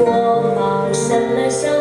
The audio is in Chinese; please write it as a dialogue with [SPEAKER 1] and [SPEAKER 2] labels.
[SPEAKER 1] 我放下了手。